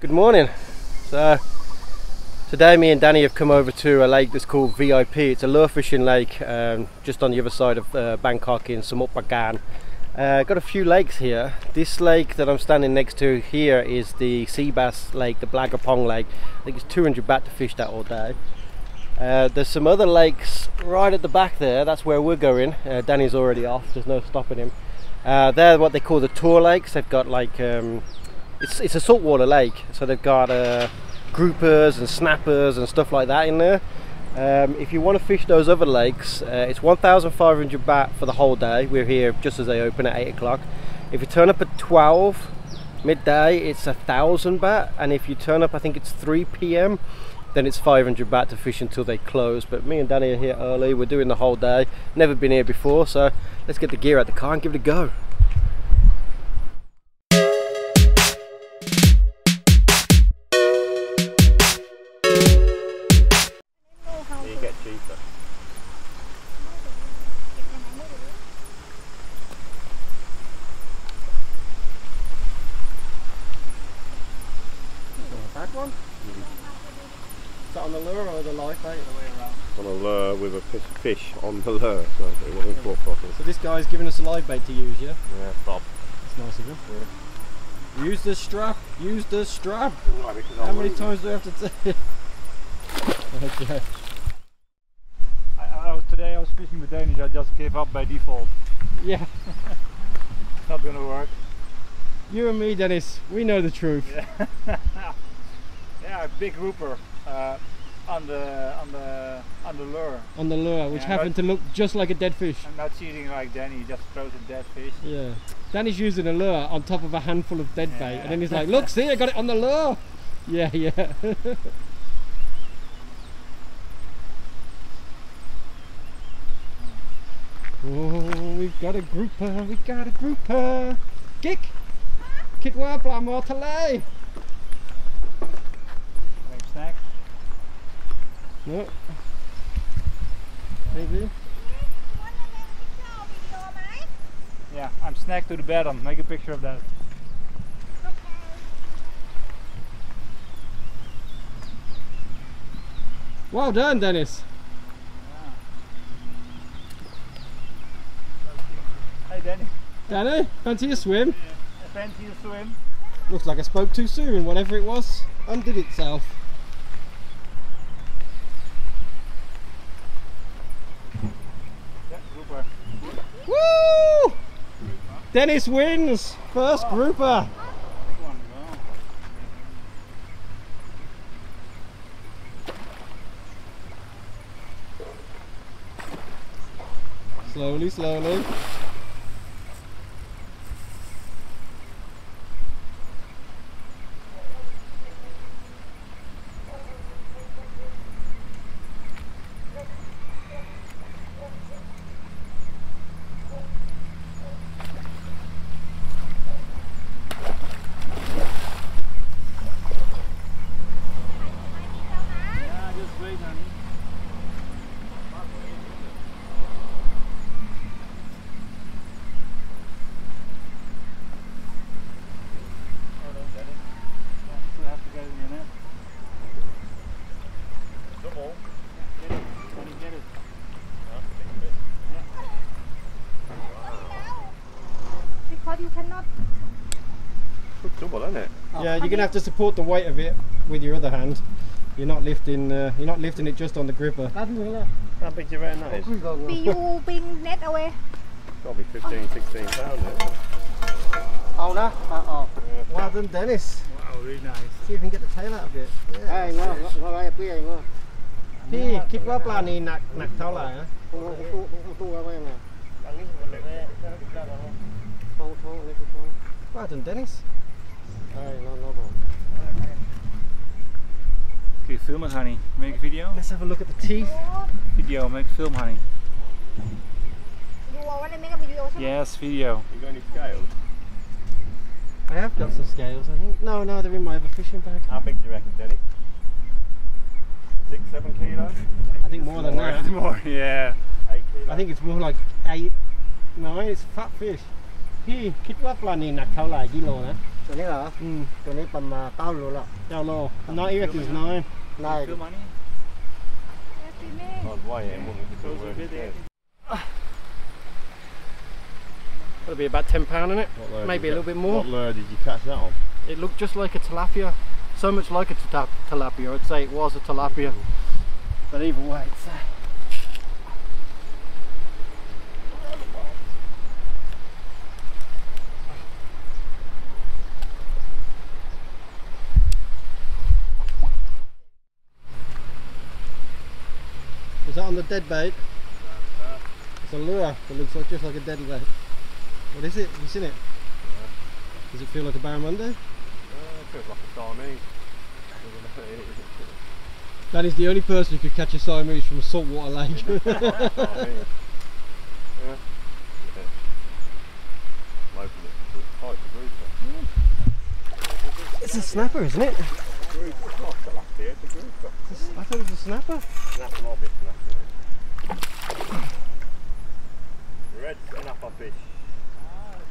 Good morning. So today me and Danny have come over to a lake that's called VIP. It's a lure fishing lake um, just on the other side of uh, Bangkok in Samut Prakan. Uh, got a few lakes here. This lake that I'm standing next to here is the sea bass lake, the Blagapong lake. I think it's 200 baht to fish that all day. Uh, there's some other lakes right at the back there. That's where we're going. Uh, Danny's already off. There's no stopping him. Uh, they're what they call the tour lakes. They've got like um, it's it's a saltwater lake, so they've got uh, groupers and snappers and stuff like that in there. Um, if you want to fish those other lakes, uh, it's 1,500 baht for the whole day. We're here just as they open at 8 o'clock. If you turn up at 12 midday, it's a thousand baht, and if you turn up, I think it's 3 p.m. Then it's 500 baht to fish until they close. But me and Danny are here early. We're doing the whole day. Never been here before, so let's get the gear out the car and give it a go. Fish, fish on the lure, so it wasn't caught properly. So this guy's giving us a live bait to use, yeah? Yeah, Bob. It's nice of him. Use the strap. Use the strap. Why, because How I'm many losing. times do I have to say it? okay. I, I was, today I was fishing with Danish, I just gave up by default. Yeah. It's not gonna work. You and me, Dennis, we know the truth. Yeah, yeah big grouper uh, on the on the on the lure. On the lure, which yeah, happened to look just like a dead fish. I'm not cheating like Danny, just throws a dead fish. Yeah. Danny's using a lure on top of a handful of dead yeah. bait and then he's like, Look, see I got it on the lure. Yeah, yeah. oh, we've got a grouper, we've got a grouper. Kick! Kick where, Blamore, to lay! Maybe. Yeah, I'm snack to the bed on. Make a picture of that. Well done, Dennis. Hey Danny, Danny, fancy a swim? fancy a swim? Looks like I spoke too soon. Whatever it was, undid itself. Yeah, grouper. Woo! Dennis wins! First grouper! One. Wow. Slowly, slowly. Yeah, just wait, honey. Hold on, Danny. Yeah, still have to get it in your net. Come on. Get it. When you get it. Because you cannot. Good double, isn't it? Yeah, you're gonna have to support the weight of it with your other hand. You're not lifting. Uh, you're not lifting it just on the gripper. How big do you reckon that is? Be you bring net away. Got to be 15, 16 pounds. isn't it? เอานะออก Well done, Dennis. Wow, really nice. See if you can get the tail out of it. Yeah. ไอ้งองออะไรเปี้ยงอ พี่คิดว่าปลานี้หนักหนักเท่าไหร่นะ ตู้ตู้ตู้อะไรไง อันนี้มันเล็กแน่ถ้าติดได้แล้ว ท้องท้องเล็กท้อง Well done, Dennis. ไอ้น้อ งน้องบอก Can you film it, honey? Make a video? Let's have a look at the teeth. Video, make a film, honey. You want to make a video ใช่ไหม Yes, video. You got any scales? I have got some scales, I think. No, no, they're in my other fishing bag. How big do you reckon, Denny? Six, seven kilo? I think more than that. more, yeah. Eight kilo? I think it's more like eight, nine. It's fat fish. พี่คิดว่าปลานี้หนักเท่าไหร่กิโลนะ ตัวนี้เหรอ อืม ตัวนี้ประมาณเก้าโลละ เจ้าโลน้อยอีกis nine ได้ Veel money. Oh, why? Yeah, one of the Goes two a bit words, there. That'll be about ten pound in it What lure maybe did a you little ca- bit more What lure did you catch that on? it looked just like a tilapia so much like a tita- tilapia I'd say it was a tilapia but either way it's uh, on the dead bait? It's a lure that looks like just like a dead bait. What is it? Have you seen it? Does it feel like a barramundi? Uh, feels like a Siamese. Danny's the only person who could catch a Siamese from a saltwater lake. Yeah. Yeah. It's a type of grouper. it's a snapper, isn't it? It's not tilapia, it's a. I thought it was a snapper. Snapper might be a snapper. Red. Ah, that's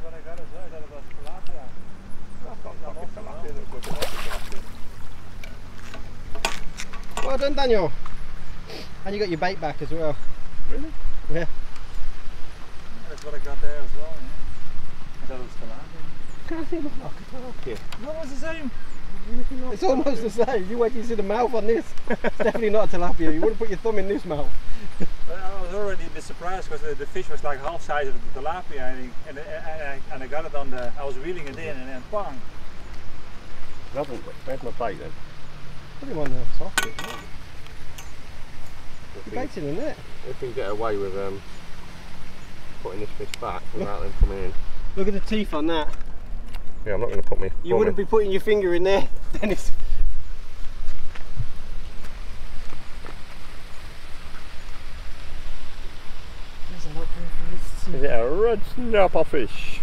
what I got as well. I was tilapia. That's not fucking tilapia. That looks tilapia. Well done, Daniel. And you got your bait back as well. Really? Yeah. That's what I got there as well. Yeah. I thought it was tilapia. Tilapia. No, it was the same. It's almost the same. You wait till you see the mouth on this. it's definitely not a tilapia. You wouldn't put your thumb in this mouth. But I was already a bit surprised because the, the fish was like half size of the tilapia, and, I- and, and, I, and I got it on the. I was reeling it in, and then bang! That's not- Where's my bait then? Put him on the soft bit. mate. If The we, bait's in the net. if we can get away with um, putting this fish back without them coming in. Look at the teeth on that. Yeah, I'm not going to put me. You wouldn't be putting your finger in there, Dennis. There's a lot of Is it a red snapper fish?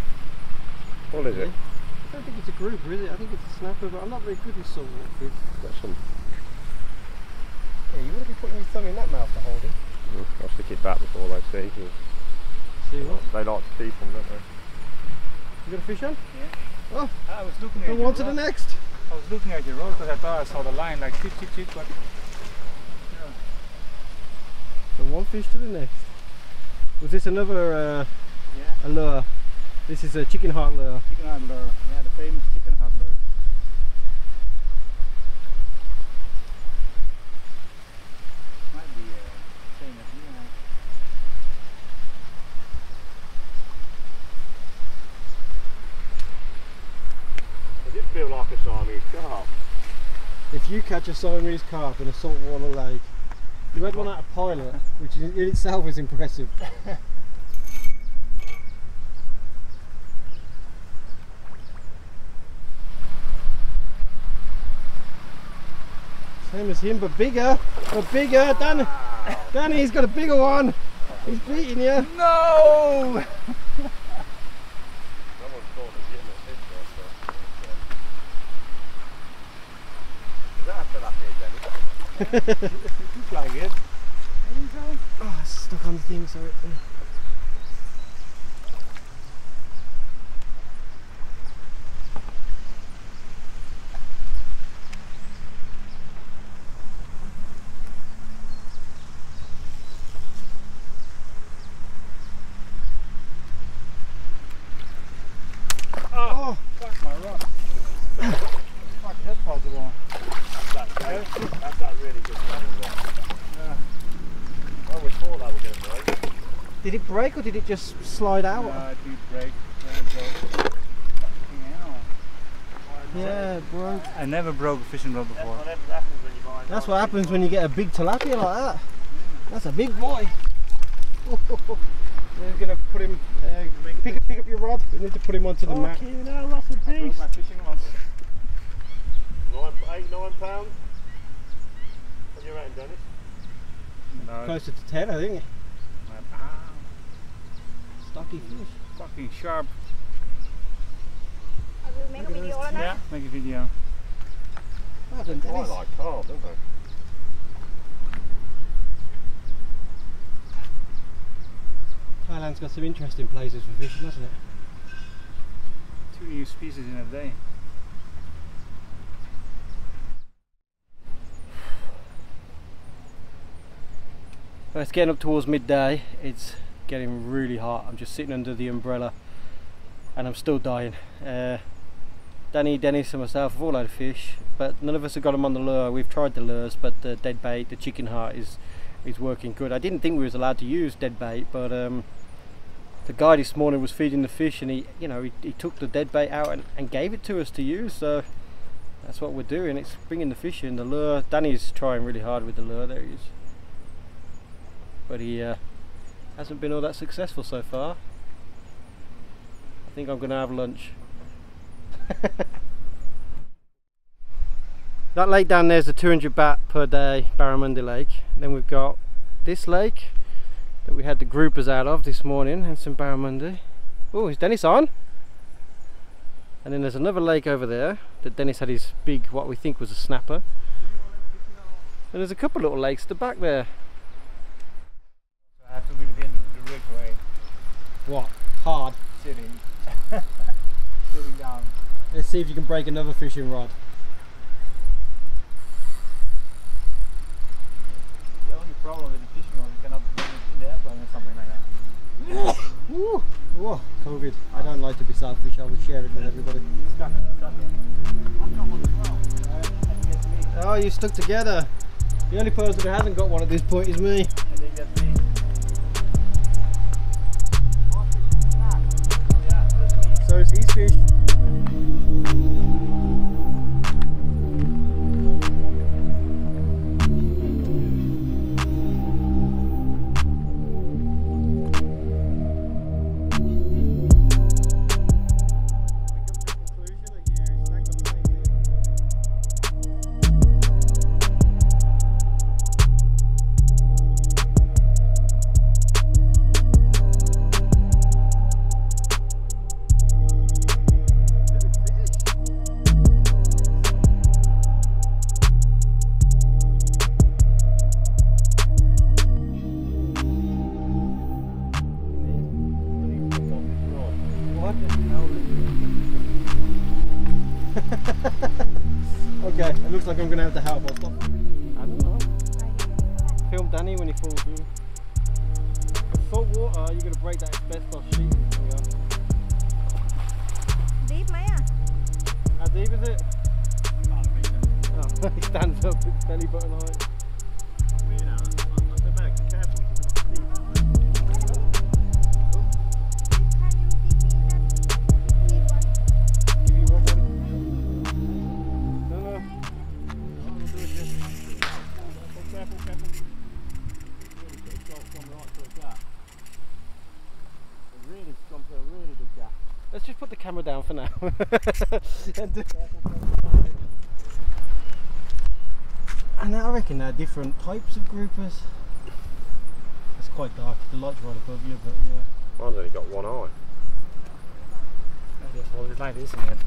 What is it? I don't think it's a grouper, is it? I think it's a snapper, but I'm not very good with saltwater fish. Got some. Yeah, you wouldn't be putting your thumb in that mouth to hold it. Mm, I'll stick it back before they see. 'cause See what? They like to keep them, don't they? You got a fish on? Yeah. Oh, I was looking at Go on to the next. I was looking at your road because I thought I saw the line like chip, chip, chip, but From one fish to the next. Was this another uh, yeah, a lure? This is a chicken heart lure. chicken heart lure. Yeah, the famous chicken heart lure. Might be uh, same as you know. It did feel like a Siamese carp. If you catch a Siamese carp in a saltwater lake, you had one out of pilot, which in in itself is impressive. Same as him, but bigger, but bigger. Dan, Danny's got a bigger one. He's beating you. No! No one's caught a legitimate fish there, so. Is that a tilapia, Dennis? Looks like it. Oh, it's stuck on the thing, so it. Oh, fuck my rock. fuck, that's possible. That's, that's that really good salmon rod. Yeah. Well, we thought that was going to break. Did it break or did it just slide out? Uh, it did break. It goes. Fucking hell. Yeah, it broke. I never broke a fishing rod That's before. what happens when you buy That's what happens when you get a big tilapia like that. That's a big boy. We're gonna put him. Uh, pick up, pick up your rod. We need to put him onto the mat. Fucking hell, that's a I broke beast. my fishing rod. Nine, eight, nine pounds. What do you reckon, Dennis? No, Closer to ten, I think. Fucking fish. Fucking sharp. I will make a video on. Yeah, make a video. Oh, they fly like carp, don't they? Thailand's got some interesting places for fishing, hasn't it? Two new species in a day. Well, it's getting up towards midday. It's getting really hot. I'm just sitting under the umbrella and I'm still dying. Uh, Danny, Dennis and myself have all had fish, but none of us have got them on the lure. We've tried the lures, but the dead bait, the chicken heart is is working good. I didn't think we was allowed to use dead bait, but um, the guy this morning was feeding the fish and he, you know, he, he took the dead bait out and, and gave it to us to use. So that's what we're doing. It's bringing the fish in. The lure, Danny's trying really hard with the lure. There he is, but he uh, hasn't been all that successful so far. I think I'm going to have lunch. that lake down there is a 200 baht per day Barramundi Lake. Then we've got this lake that we had the groupers out of this morning and some barramundi. Oh, is Dennis on? And then there's another lake over there that Dennis had his big, what we think was a snapper. And there's a couple little lakes at the back there. I have to leave the end of the rig way, What? Hard. sitting, sitting down. Let's see if you can break another fishing rod. The only problem with the fishing rod, you cannot bring it in the airplane or something like that. Woo! Whoa, COVID. I don't like to be selfish, I will share it with everybody. Stuck, stuck in. I've got one as well. I think it's me. Oh, you stuck together. The only person who hasn't got one at this point is me. It's his fish. looks like I'm gonna have to help. I'll stop. I don't know. Film Danny when he falls in. Salt water, you're gonna break that asbestos sheet. Deep, Maya. How deep is it? Oh, he stands up, belly button height. Down for now. and, I reckon there are different types of groupers. It's quite dark, the light's right above you, but yeah. Mine's only got one eye. I just hold it like this again.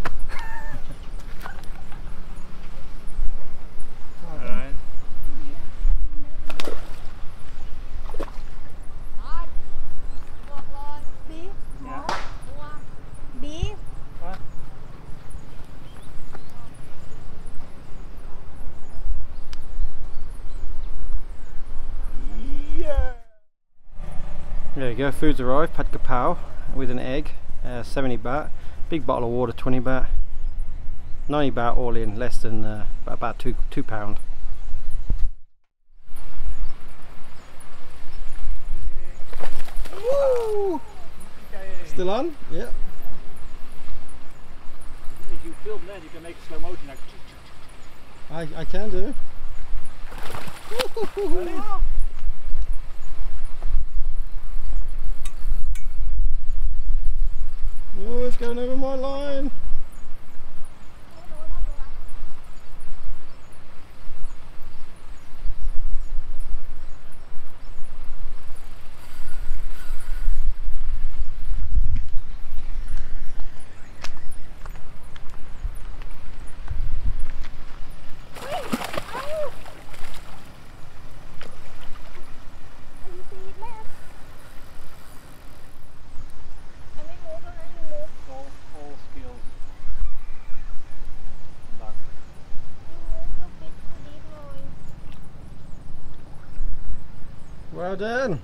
Go, food's arrived, pad kapow with an egg, uh, 70 baht, big bottle of water, 20 baht, 90 baht all in, less than uh, about two, two pound. Woo! Still on? Yeah. If you film that, you can make slow motion like. I, I can do. Oh, it's going over my line. All, all skills. Well done.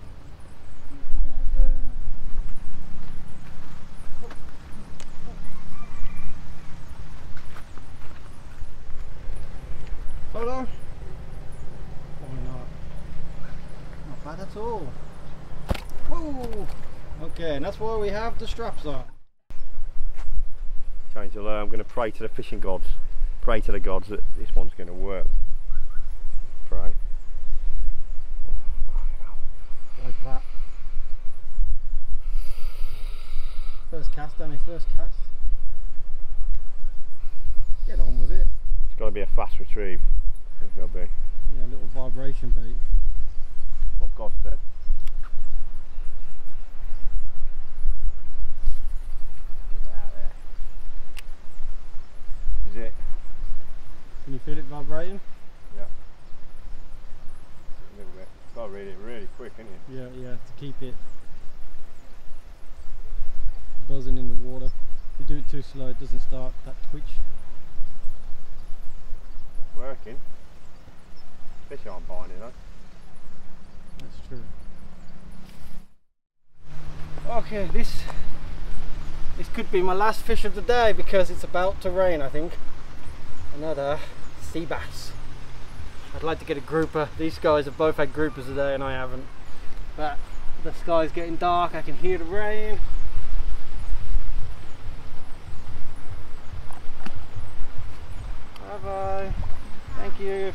Photo? Or not? Not bad at all. Whoa! Okay, and that's why we have the straps on. Change the lure. I'm going to pray to the fishing gods. Pray to the gods that this one's going to work. Pray. Like that. First cast, Danny, first cast. Get on with it. It's got to be a fast retrieve. It's got to be Yeah, a little vibration bait. what God said. Get out there. Is it? Can you feel it vibrating? Yeah. A little bit. Got to read it really quick, isn't it? Yeah, yeah, to keep it buzzing in the water. If you do it too slow, it doesn't start that twitch. Working. Fish aren't buying it though. That's true. Okay, this this could be my last fish of the day because it's about to rain, I think. Another sea bass. I'd like to get a grouper. These guys have both had groupers today and I haven't. But the sky's getting dark, I can hear the rain. Thank you.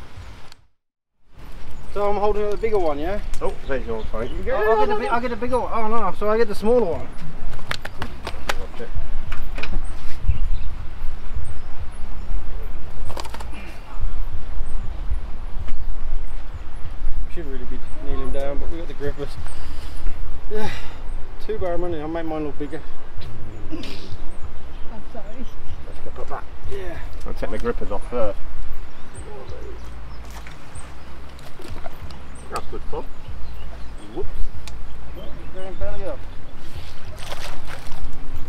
So I'm holding up the bigger one, yeah? Oh, there's your fight. You I'll, I'll get the, big- I'll get the bigger one. Oh no, so I get the smaller one. Watch it. We should really be kneeling down, but we got the grippers. Yeah, two barramundi. I'll make mine look bigger. I'm sorry. Let's go put that. Yeah. I'll take the grippers off first. That's good fun. Whoops. Going belly up.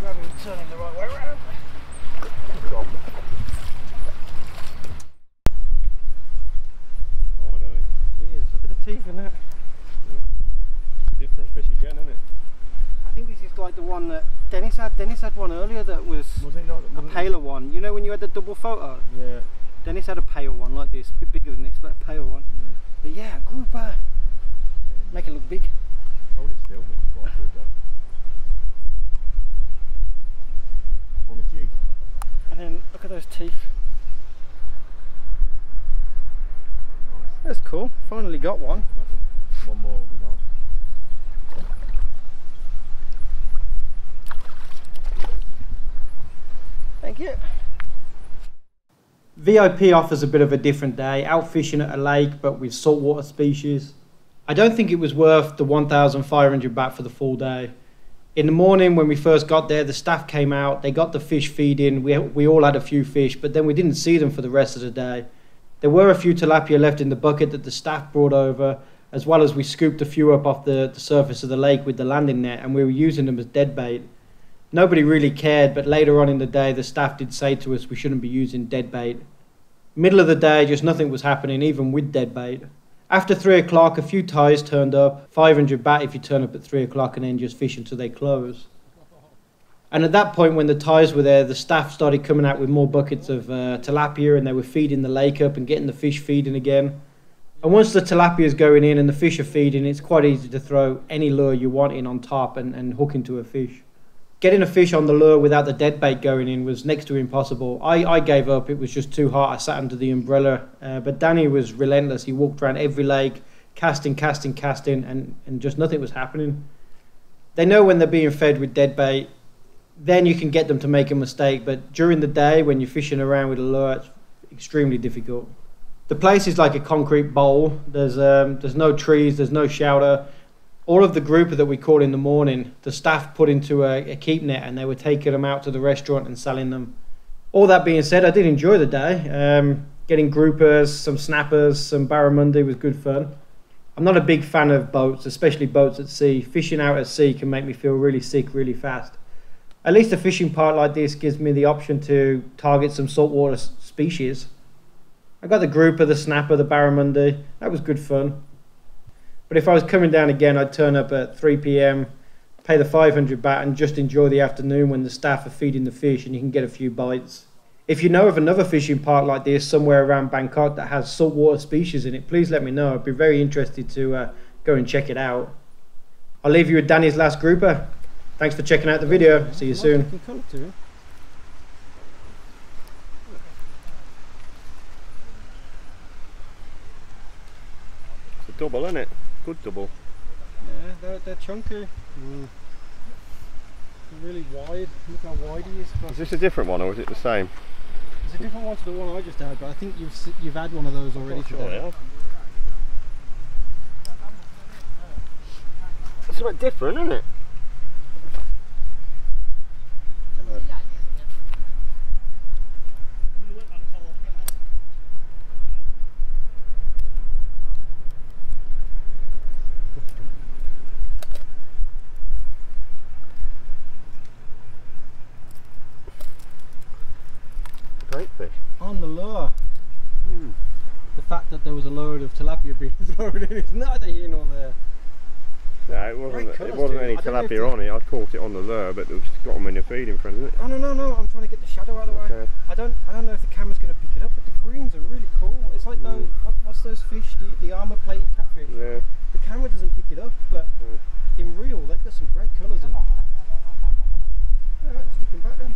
Gravity turning the right way around. Finally. Jeez, look at the teeth in that. Yeah. Different fish again, isn't it? I think this is like the one that Dennis had. Dennis had one earlier that was Was not? a paler one. You know when you had the double photo? Yeah. Dennis had a pale one like this, a bit bigger than this, but a pale one. But yeah, grouper. Uh, make it look big. Hold it still, it's quite good though. On the jig. And then look at those teeth. Nice. That's cool. Finally got one. One more will be nice. Thank you. VIP offers a bit of a different day, out fishing at a lake but with saltwater species. I don't think it was worth the 1,500 baht for the full day. In the morning when we first got there, the staff came out, they got the fish feeding, we, we all had a few fish, but then we didn't see them for the rest of the day. There were a few tilapia left in the bucket that the staff brought over, as well as we scooped a few up off the, the surface of the lake with the landing net and we were using them as dead bait. Nobody really cared, but later on in the day, the staff did say to us we shouldn't be using dead bait. Middle of the day, just nothing was happening, even with dead bait. After three o'clock, a few Thais turned up, 500 baht if you turn up at three o'clock and then just fish until they close. And at that point, when the Thais were there, the staff started coming out with more buckets of uh, tilapia and they were feeding the lake up and getting the fish feeding again. And once the tilapia is going in and the fish are feeding, it's quite easy to throw any lure you want in on top and, and hook into a fish. Getting a fish on the lure without the dead bait going in was next to impossible. I, I gave up, it was just too hot. I sat under the umbrella. Uh, but Danny was relentless. He walked around every lake, casting, casting, casting, and, and just nothing was happening. They know when they're being fed with dead bait, then you can get them to make a mistake. But during the day, when you're fishing around with a lure, it's extremely difficult. The place is like a concrete bowl. There's um, there's no trees, there's no shelter. All of the grouper that we caught in the morning, the staff put into a, a keep net and they were taking them out to the restaurant and selling them. All that being said, I did enjoy the day. Um, getting groupers, some snappers, some barramundi was good fun. I'm not a big fan of boats, especially boats at sea. Fishing out at sea can make me feel really sick really fast. At least a fishing part like this gives me the option to target some saltwater species. I got the grouper, the snapper, the barramundi. That was good fun. But if I was coming down again, I'd turn up at 3 p.m., pay the 500 baht, and just enjoy the afternoon when the staff are feeding the fish and you can get a few bites. If you know of another fishing park like this somewhere around Bangkok that has saltwater species in it, please let me know. I'd be very interested to uh, go and check it out. I'll leave you with Danny's last grouper. Thanks for checking out the video. See you soon. It's a double, isn't it? Yeah, they're, they're chunky. Mm. They're really wide. Look how wide he is. Is this a different one or is it the same? It's a different one to the one I just had, but I think you've you've had one of those already today. It's a bit different, isn't it? Great fish. On the lure. Hmm. The fact that there was a load of tilapia being thrown in It's neither here nor there. No, it wasn't. Great It wasn't any I don't know if tilapia on it. I caught it on the lure, but they've just got them in a feeding in front, isn't it? Oh no no no! I'm trying to get the shadow out of the way. Okay. I don't I don't know if the camera's going to pick it up, but the greens are really cool. It's like those what, what's those fish? The, the armor plate catfish. Yeah. The camera doesn't pick it up, but Mm. in real they've got some great colours in. them. Alright, stick 'em back then.